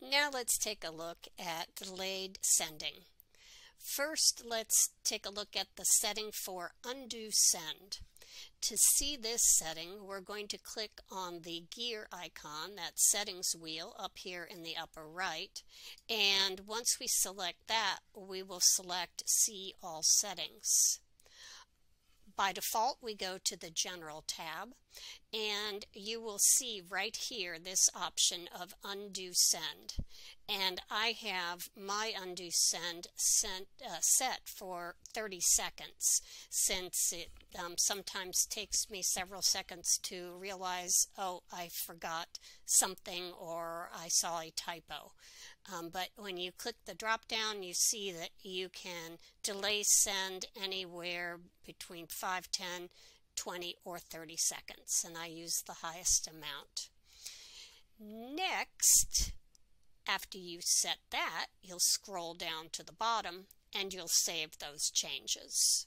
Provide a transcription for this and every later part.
Now let's take a look at delayed sending. First, let's take a look at the setting for undo send. To see this setting, we're going to click on the gear icon, that settings wheel up here in the upper right. And once we select that, we will select see all settings. By default, we go to the General tab, and you will see right here this option of Undo Send. And I have my Undo Send sent, uh, set for 30 seconds, since it um, sometimes takes me several seconds to realize, oh, I forgot something or I saw a typo. Um, but when you click the drop down, you see that you can delay send anywhere between 5, 10, 20, or 30 seconds, and I use the highest amount. Next, after you set that, you'll scroll down to the bottom and you'll save those changes.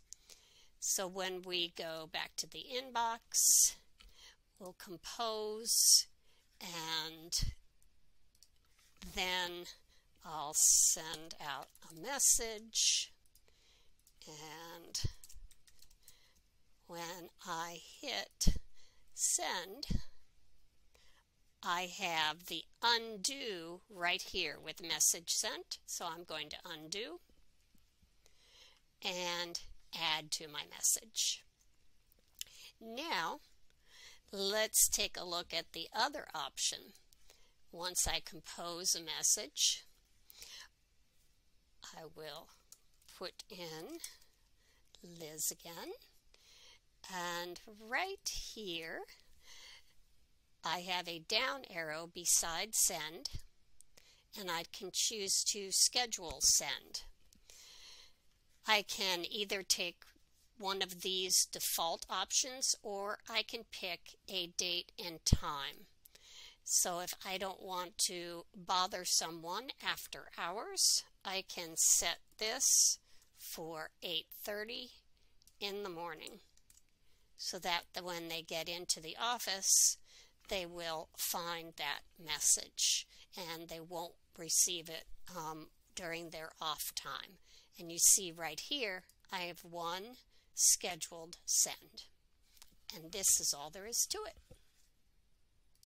So when we go back to the inbox, we'll compose and then I'll send out a message and when I hit send I have the undo right here with message sent so I'm going to undo and add to my message. Now let's take a look at the other option once I compose a message, I will put in Liz again. And right here, I have a down arrow beside send, and I can choose to schedule send. I can either take one of these default options or I can pick a date and time. So if I don't want to bother someone after hours, I can set this for 8.30 in the morning so that when they get into the office, they will find that message and they won't receive it um, during their off time. And you see right here, I have one scheduled send. And this is all there is to it.